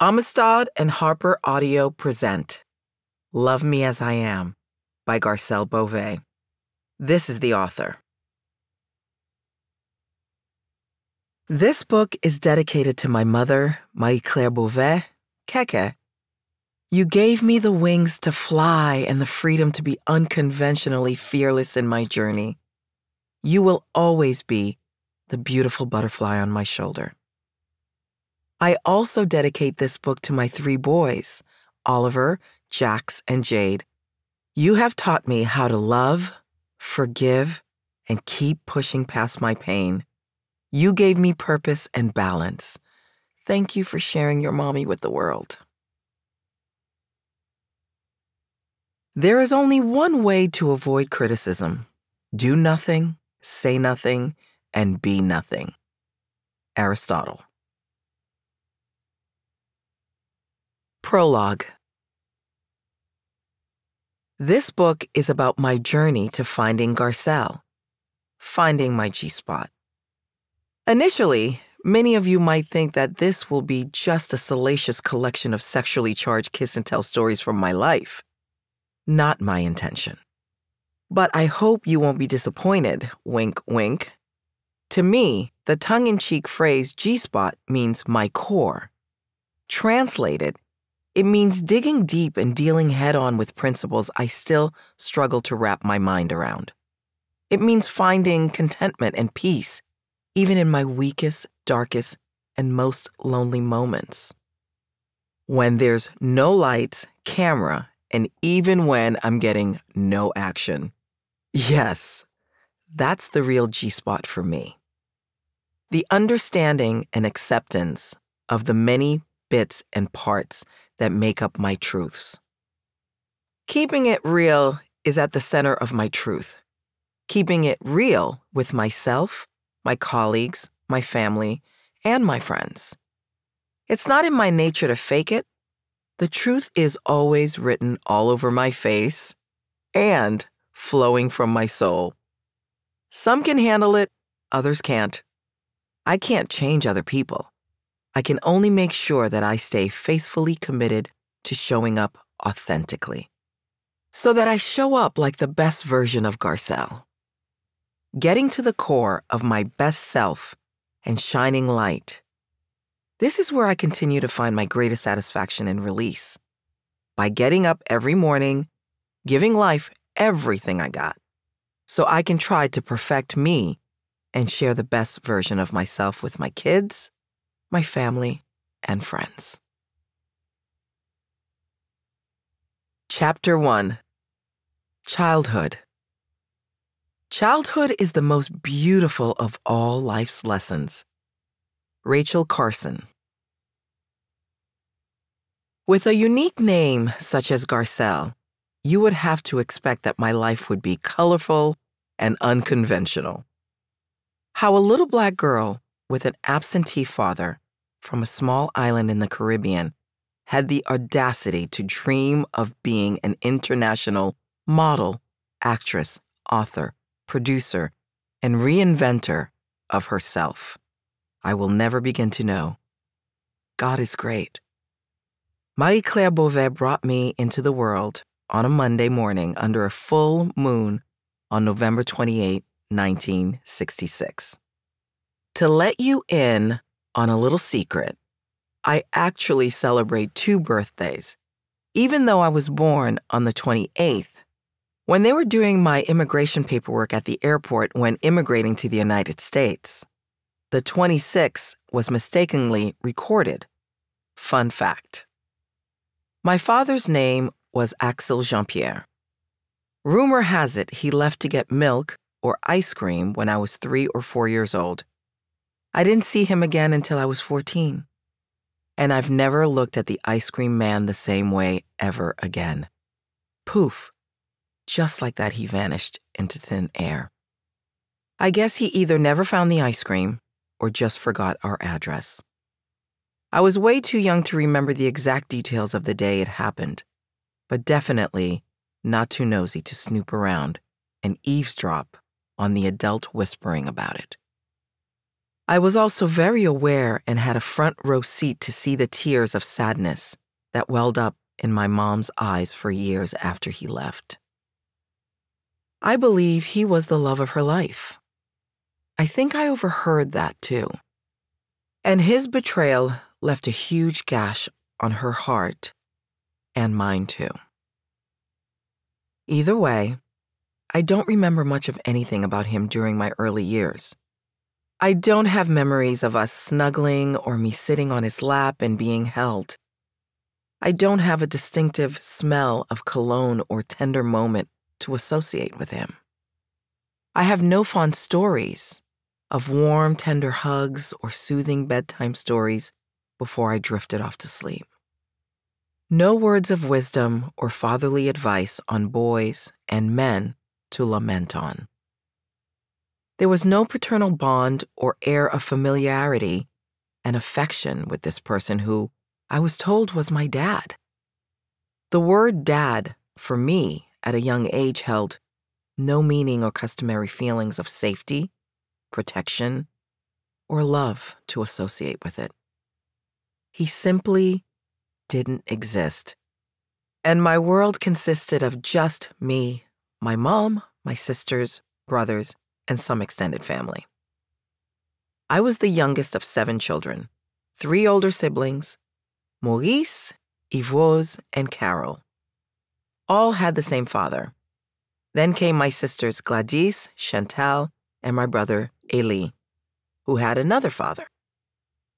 Amistad and Harper Audio present Love Me As I Am by Garcelle Beauvais. This is the author. This book is dedicated to my mother, Marie Claire Beauvais, Keke. You gave me the wings to fly and the freedom to be unconventionally fearless in my journey. You will always be the beautiful butterfly on my shoulder. I also dedicate this book to my three boys, Oliver, Jax, and Jade. You have taught me how to love, forgive, and keep pushing past my pain. You gave me purpose and balance. Thank you for sharing your mommy with the world. There is only one way to avoid criticism do nothing, say nothing, and be nothing. Aristotle. Prologue This book is about my journey to finding Garcelle, finding my G spot. Initially, many of you might think that this will be just a salacious collection of sexually charged kiss and tell stories from my life. Not my intention. But I hope you won't be disappointed, wink, wink. To me, the tongue in cheek phrase G spot means my core. Translated, it means digging deep and dealing head on with principles I still struggle to wrap my mind around. It means finding contentment and peace even in my weakest, darkest, and most lonely moments. When there's no lights, camera, and even when I'm getting no action. Yes, that's the real G spot for me. The understanding and acceptance of the many bits and parts that make up my truths. Keeping it real is at the center of my truth. Keeping it real with myself my colleagues, my family, and my friends. It's not in my nature to fake it. The truth is always written all over my face and flowing from my soul. Some can handle it, others can't. I can't change other people. I can only make sure that I stay faithfully committed to showing up authentically. So that I show up like the best version of Garcelle getting to the core of my best self and shining light. This is where I continue to find my greatest satisfaction and release. By getting up every morning, giving life everything I got, so I can try to perfect me and share the best version of myself with my kids, my family, and friends. Chapter 1 Childhood Childhood is the most beautiful of all life's lessons. Rachel Carson. With a unique name such as Garcelle, you would have to expect that my life would be colorful and unconventional. How a little black girl with an absentee father from a small island in the Caribbean had the audacity to dream of being an international model, actress, author, producer, and reinventor of herself. I will never begin to know. God is great. Marie Claire Beauvais brought me into the world on a Monday morning under a full moon on November 28, 1966. To let you in on a little secret, I actually celebrate two birthdays, even though I was born on the 28th when they were doing my immigration paperwork at the airport when immigrating to the United States, the 26th was mistakenly recorded. Fun fact. My father's name was Axel Jean Pierre. Rumor has it he left to get milk or ice cream when I was three or four years old. I didn't see him again until I was 14. And I've never looked at the ice cream man the same way ever again. Poof just like that, he vanished into thin air. I guess he either never found the ice cream or just forgot our address. I was way too young to remember the exact details of the day it happened, but definitely not too nosy to snoop around and eavesdrop on the adult whispering about it. I was also very aware and had a front row seat to see the tears of sadness that welled up in my mom's eyes for years after he left. I believe he was the love of her life. I think I overheard that too. And his betrayal left a huge gash on her heart and mine too. Either way, I don't remember much of anything about him during my early years. I don't have memories of us snuggling or me sitting on his lap and being held. I don't have a distinctive smell of cologne or tender moment to associate with him. I have no fond stories of warm, tender hugs or soothing bedtime stories before I drifted off to sleep. No words of wisdom or fatherly advice on boys and men to lament on. There was no paternal bond or air of familiarity and affection with this person who I was told was my dad. The word dad, for me, at a young age, held no meaning or customary feelings of safety, protection, or love to associate with it. He simply didn't exist. And my world consisted of just me, my mom, my sisters, brothers, and some extended family. I was the youngest of seven children, three older siblings Maurice, Yvose, and Carol. All had the same father. Then came my sisters Gladys, Chantal, and my brother Elie, who had another father.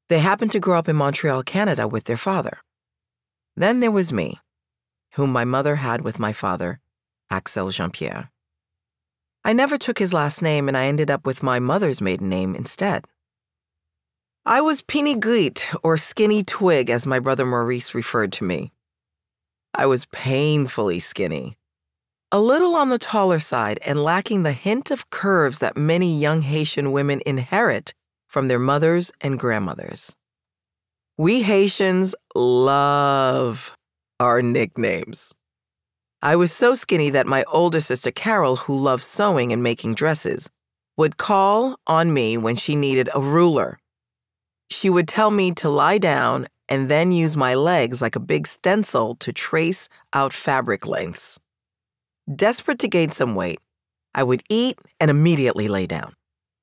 They happened to grow up in Montreal, Canada with their father. Then there was me, whom my mother had with my father, Axel Jean Pierre. I never took his last name and I ended up with my mother's maiden name instead. I was Pini Pinigrit, or Skinny Twig, as my brother Maurice referred to me. I was painfully skinny, a little on the taller side and lacking the hint of curves that many young Haitian women inherit from their mothers and grandmothers. We Haitians love our nicknames. I was so skinny that my older sister Carol, who loved sewing and making dresses, would call on me when she needed a ruler. She would tell me to lie down and then use my legs like a big stencil to trace out fabric lengths. Desperate to gain some weight, I would eat and immediately lay down,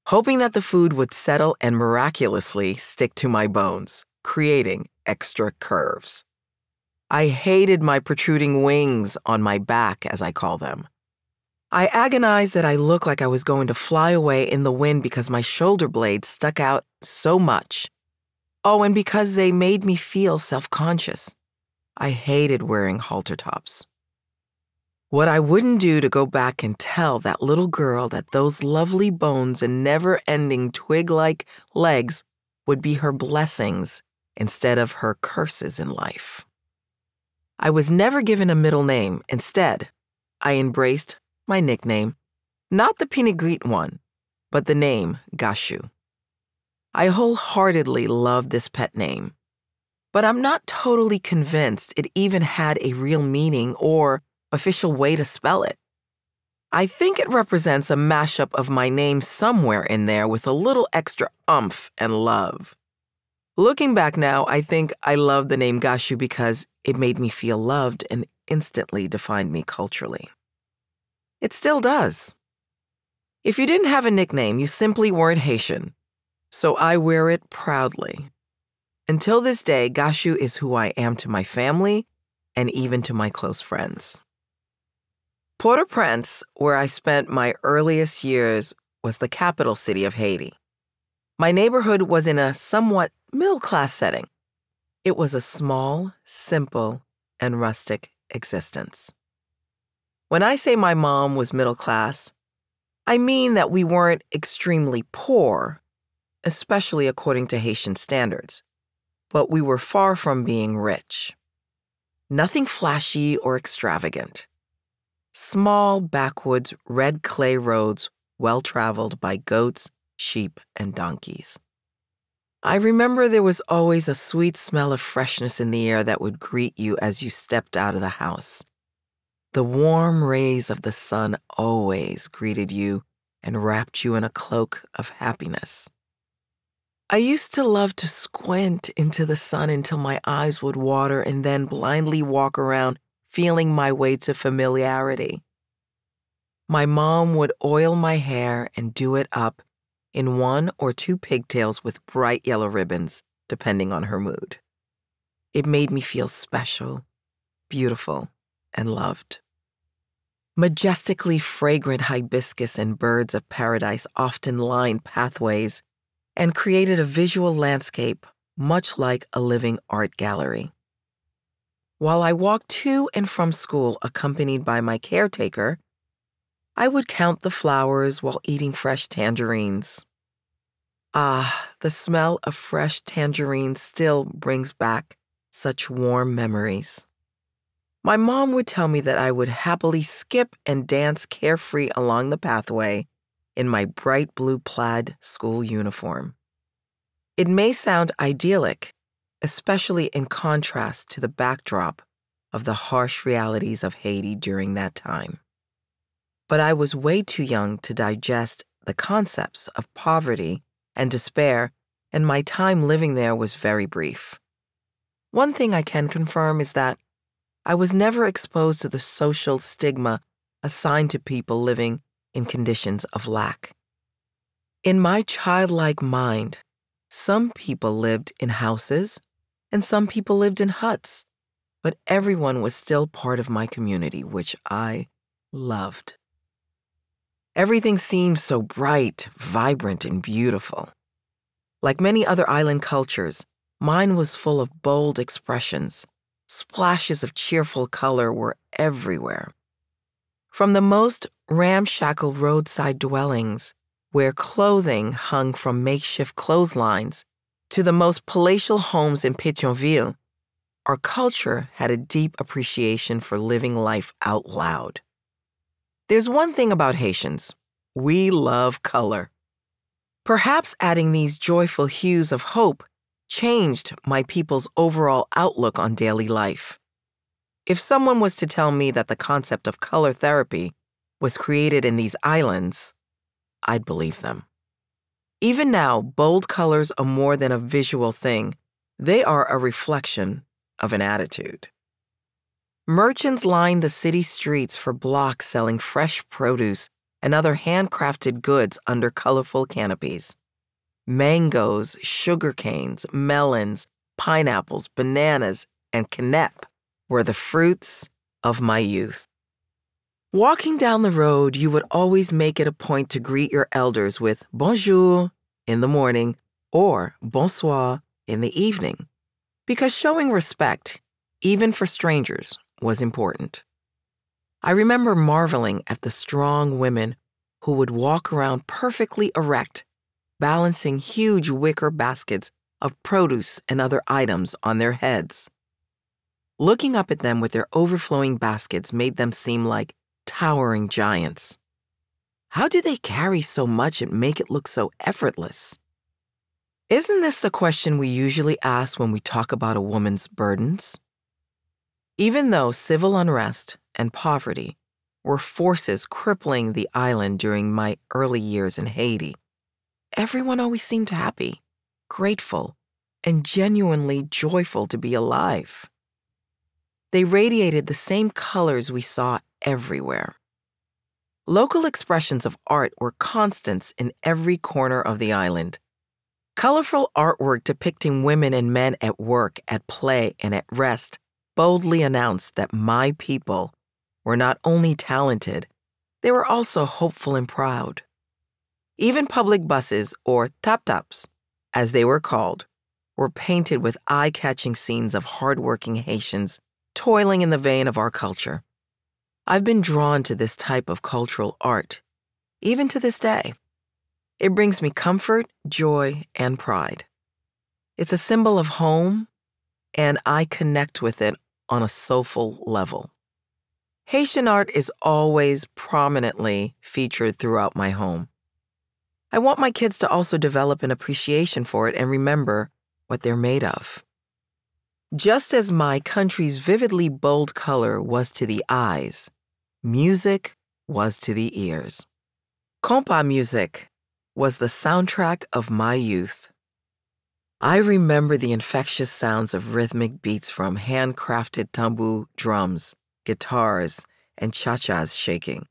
hoping that the food would settle and miraculously stick to my bones, creating extra curves. I hated my protruding wings on my back, as I call them. I agonized that I looked like I was going to fly away in the wind because my shoulder blades stuck out so much. Oh, and because they made me feel self conscious. I hated wearing halter tops. What I wouldn't do to go back and tell that little girl that those lovely bones and never ending twig like legs would be her blessings instead of her curses in life. I was never given a middle name. Instead, I embraced my nickname, not the Pinigrit one, but the name Gashu. I wholeheartedly love this pet name, but I'm not totally convinced it even had a real meaning or official way to spell it. I think it represents a mashup of my name somewhere in there with a little extra umph and love. Looking back now, I think I love the name Gashu because it made me feel loved and instantly defined me culturally. It still does. If you didn't have a nickname, you simply weren't Haitian. So I wear it proudly. Until this day, Gashu is who I am to my family and even to my close friends. Port au Prince, where I spent my earliest years, was the capital city of Haiti. My neighborhood was in a somewhat middle class setting. It was a small, simple, and rustic existence. When I say my mom was middle class, I mean that we weren't extremely poor, especially according to Haitian standards, but we were far from being rich. Nothing flashy or extravagant. Small backwoods red clay roads well traveled by goats sheep, and donkeys. I remember there was always a sweet smell of freshness in the air that would greet you as you stepped out of the house. The warm rays of the sun always greeted you and wrapped you in a cloak of happiness. I used to love to squint into the sun until my eyes would water and then blindly walk around feeling my way to familiarity. My mom would oil my hair and do it up in one or two pigtails with bright yellow ribbons, depending on her mood. It made me feel special, beautiful, and loved. Majestically fragrant hibiscus and birds of paradise often lined pathways and created a visual landscape much like a living art gallery. While I walked to and from school accompanied by my caretaker, I would count the flowers while eating fresh tangerines. Ah, the smell of fresh tangerines still brings back such warm memories. My mom would tell me that I would happily skip and dance carefree along the pathway in my bright blue plaid school uniform. It may sound idyllic, especially in contrast to the backdrop of the harsh realities of Haiti during that time. But I was way too young to digest the concepts of poverty and despair, and my time living there was very brief. One thing I can confirm is that I was never exposed to the social stigma assigned to people living in conditions of lack. In my childlike mind, some people lived in houses and some people lived in huts, but everyone was still part of my community, which I loved. Everything seemed so bright, vibrant, and beautiful. Like many other island cultures, mine was full of bold expressions. Splashes of cheerful color were everywhere. From the most ramshackle roadside dwellings, where clothing hung from makeshift clotheslines, to the most palatial homes in Pétionville, our culture had a deep appreciation for living life out loud. There's one thing about Haitians we love color. Perhaps adding these joyful hues of hope changed my people's overall outlook on daily life. If someone was to tell me that the concept of color therapy was created in these islands, I'd believe them. Even now, bold colors are more than a visual thing, they are a reflection of an attitude. Merchants line the city streets for blocks selling fresh produce and other handcrafted goods under colorful canopies. Mangoes, sugar canes, melons, pineapples, bananas, and kenep were the fruits of my youth. Walking down the road, you would always make it a point to greet your elders with bonjour in the morning or bonsoir in the evening, because showing respect, even for strangers, was important. I remember marveling at the strong women who would walk around perfectly erect, balancing huge wicker baskets of produce and other items on their heads. Looking up at them with their overflowing baskets made them seem like towering giants. How do they carry so much and make it look so effortless? Isn't this the question we usually ask when we talk about a woman's burdens? Even though civil unrest and poverty were forces crippling the island during my early years in Haiti, everyone always seemed happy, grateful, and genuinely joyful to be alive. They radiated the same colors we saw everywhere. Local expressions of art were constants in every corner of the island. Colorful artwork depicting women and men at work, at play, and at rest boldly announced that my people were not only talented, they were also hopeful and proud. Even public buses, or tap-taps, as they were called, were painted with eye-catching scenes of hardworking Haitians toiling in the vein of our culture. I've been drawn to this type of cultural art, even to this day. It brings me comfort, joy, and pride. It's a symbol of home, and I connect with it on a soulful level. Haitian art is always prominently featured throughout my home. I want my kids to also develop an appreciation for it and remember what they're made of. Just as my country's vividly bold color was to the eyes, music was to the ears. Compas music was the soundtrack of my youth. I remember the infectious sounds of rhythmic beats from handcrafted tambu drums, guitars, and cha-chas shaking,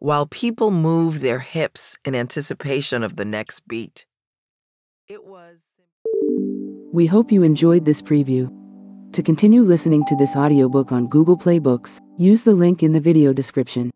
while people move their hips in anticipation of the next beat. It was We hope you enjoyed this preview. To continue listening to this audiobook on Google Play Books, use the link in the video description.